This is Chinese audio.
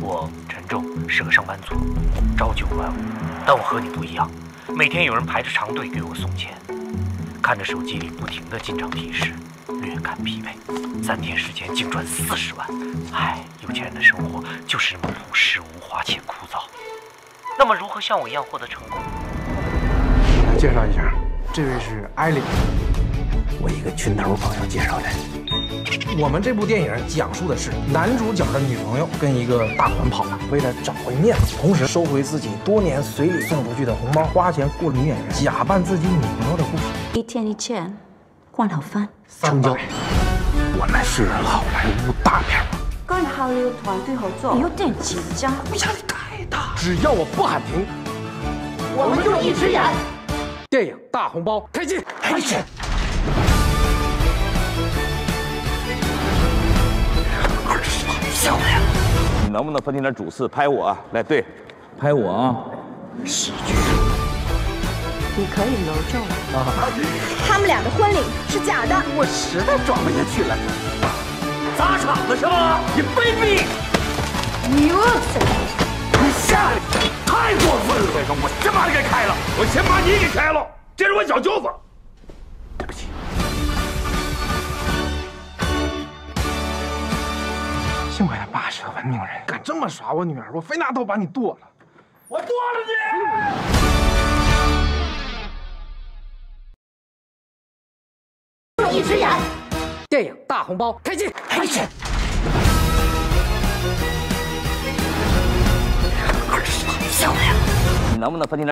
我陈重是个上班族，朝九晚五，但我和你不一样，每天有人排着长队给我送钱，看着手机里不停的进账提示，略感疲惫。三天时间净赚四十万，唉，有钱人的生活就是这么朴实无华且枯燥。那么如何像我一样获得成功？给大家介绍一下，这位是艾莉，我一个群头朋友介绍的。我们这部电影讲述的是男主角的女朋友跟一个大款跑了，为了找回面子，同时收回自己多年随礼送出去的红包，花钱雇女演员，假扮自己女朋友的故事。一天一千，换好饭。成交。我们是好莱坞大片吗？跟好莱坞团队合作有点紧张，压力太大。只要我不喊停，我们就一直演。电影大红包开机，开始。漂亮！你能不能分清点主次拍我？来，对，拍我啊！喜剧。你可以留住啊。他们俩的婚礼是假的，我实在装不下去了。砸场子是吧？你卑鄙！你下来！太过分了！再说我先把你给开了，我先把你给开了，这是我小舅子。幸亏他爸是个文明人，敢这么耍我女儿，我非拿刀把你剁了。我剁了你！一直眼。电影大红包开机，开始。儿子漂亮。你能不能分清点？